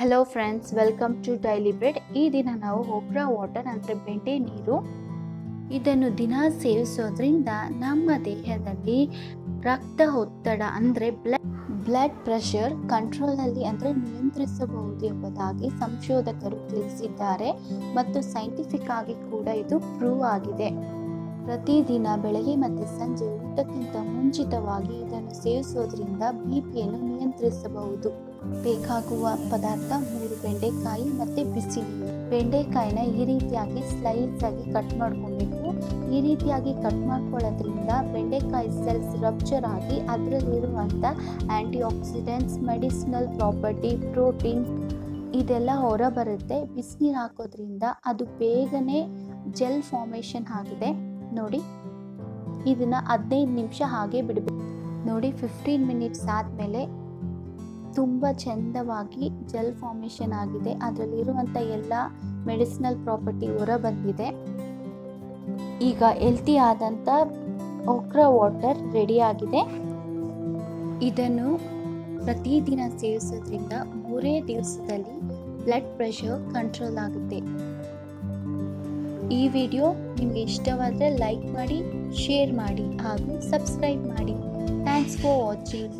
Hello friends welcome to daily bread ಈ ದಿನ ನಾವು ಒಬ್ರಾ ವಾಟರ್ ಅಂದರೆ ಬೆಂಡೆ ನೀರು. ಇದನ್ನು ದಿನ ಸೇವಿಸೋದ್ರಿಂದ ನಮ್ಮ ದೇಹದಲ್ಲಿ ರಕ್ತ ಒತ್ತಡ ಅಂದರೆ ಬ್ಲಡ್ ಬ್ಲಡ್ ಪ್ರೆಷರ್ ಕಂಟ್ರೋಲಲ್ಲಿ ಅಂದರೆ ನಿಯಂತ್ರಿಸಬಹುದು ಎಂಬುದಾಗಿ ಸಂಶೋಧಕರು ತಿಳಿಸಿದ್ದಾರೆ ಮತ್ತು ಸೈಂಟಿಫಿಕ್ ಆಗಿ ಕೂಡ ಇದು ಪ್ರೂವ್ ಆಗಿದೆ. ಪ್ರತಿದಿನ ಬೆಳಗ್ಗೆ ಮತ್ತು ಸಂಜೆ ಊಟಕ್ಕಿಂತ ಮುಂಚಿತವಾಗಿ ಇದನ್ನು ಸೇವಿಸೋದ್ರಿಂದ ಬಿ ಪಿಯನ್ನು ನಿಯಂತ್ರಿಸಬಹುದು. ಬೇಕಾಗುವ ಪದಾರ್ಥ ಮೂರು ಬೆಂಡೆಕಾಯಿ ಮತ್ತು ಬಿಸಿ. ಬೆಂಡೆಕಾಯಿನ ಈ ರೀತಿಯಾಗಿ ಸ್ಲೈಸ್ ಆಗಿ ಕಟ್ ಮಾಡ್ಕೊಬೇಕು. ಈ ರೀತಿಯಾಗಿ ಕಟ್ ಮಾಡ್ಕೊಳ್ಳೋದ್ರಿಂದ ಬೆಂಡೆಕಾಯಿ ಸೆಲ್ಸ್ ರಪ್ಚರ್ ಆಗಿ ಅದರಲ್ಲಿರುವಂಥ antioxidants medicinal property protein ಇದೆಲ್ಲ ಹೊರ ಬರುತ್ತೆ ಬಿಸಿನೀರು ಹಾಕೋದ್ರಿಂದ ಅದು ಬೇಗನೆ ಜೆಲ್ ಫಾರ್ಮೇಷನ್ ಆಗಿದೆ. ನೋಡಿ, ಇದನ್ನು ಹದಿನೈದು ನಿಮಿಷ ಹಾಗೆ ಬಿಡಬೇಕು. ನೋಡಿ ಫಿಫ್ಟೀನ್ ಮಿನಿಟ್ಸ್ ಆದಮೇಲೆ ತುಂಬ ಚಂದವಾಗಿ ಜೆಲ್ ಫಾರ್ಮೇಷನ್ ಆಗಿದೆ. ಅದರಲ್ಲಿರುವಂಥ ಎಲ್ಲ ಮೆಡಿಸಿನಲ್ ಪ್ರಾಪರ್ಟಿ ಹೊರ ಬಂದಿದೆ. ಈಗ ಹೆಲ್ತಿ ಆದಂಥ ಓಕ್ರಾ ವಾಟರ್ ರೆಡಿ ಆಗಿದೆ. ಇದನ್ನು ಪ್ರತಿದಿನ ಸೇವಿಸೋದ್ರಿಂದ ಮೂರೇ ದಿವಸದಲ್ಲಿ ಬ್ಲಡ್ ಪ್ರೆಷರ್ ಕಂಟ್ರೋಲ್ ಆಗುತ್ತೆ. ಈ ವಿಡಿಯೋ ನಿಮಗೆ ಇಷ್ಟವಾದರೆ ಲೈಕ್ ಮಾಡಿ ಶೇರ್ ಮಾಡಿ ಹಾಗೂ ಸಬ್ಸ್ಕ್ರೈಬ್ ಮಾಡಿ. Thanks for watching